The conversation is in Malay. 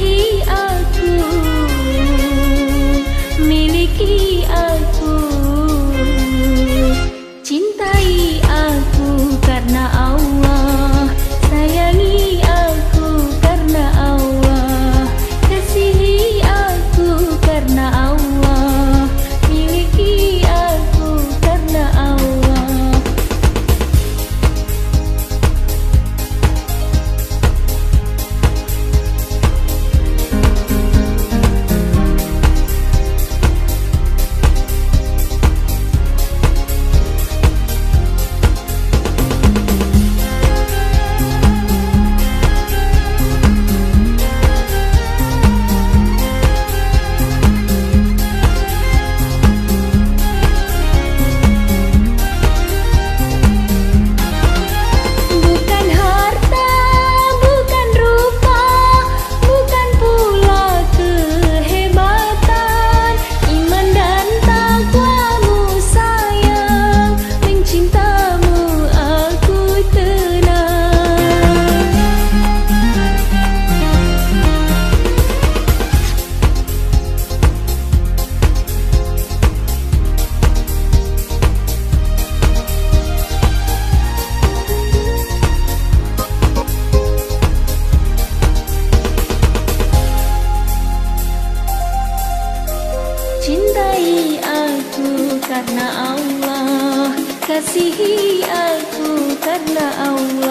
bagi aku Cintai aku karena Allah. Kasihi aku karena Allah